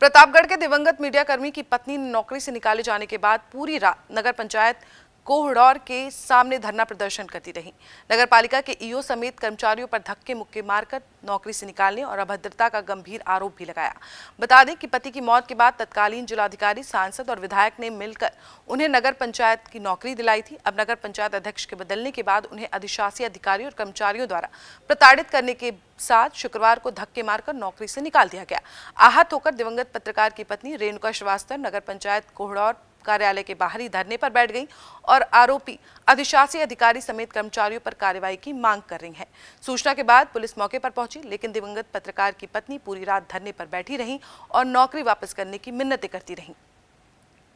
प्रतापगढ़ के दिवंगत मीडियाकर्मी की पत्नी नौकरी से निकाले जाने के बाद पूरी रात नगर पंचायत कोहड़ौर के सामने धरना प्रदर्शन करती रही। नगर पालिका के ईओ समेत कर्मचारियों पर धक्के मुक्के मारकर नौकरी से निकालने और अभद्रता का गंभीर आरोप भी लगाया। बता दें कि पति की मौत के बाद तत्कालीन जिलाधिकारी, सांसद और विधायक ने मिलकर उन्हें नगर पंचायत की नौकरी दिलाई थी। अब नगर पंचायत अध्यक्ष के बदलने के बाद उन्हें अधिशासी अधिकारी और कर्मचारियों द्वारा प्रताड़ित करने के साथ शुक्रवार को धक्के मारकर नौकरी से निकाल दिया गया। आहत होकर दिवंगत पत्रकार की पत्नी रेणुका श्रीवास्तव, नगर पंचायत कोहड़ौर कार्यालय के बाहरी धरने पर बैठ गई और आरोपी अधिशासी अधिकारी समेत कर्मचारियों पर कार्रवाई की मांग कर रही है। सूचना के बाद पुलिस मौके पर पहुँची, लेकिन दिवंगत पत्रकार की पत्नी पूरी रात धरने पर बैठी रही और नौकरी वापस करने की मिन्नतें करती रहीं।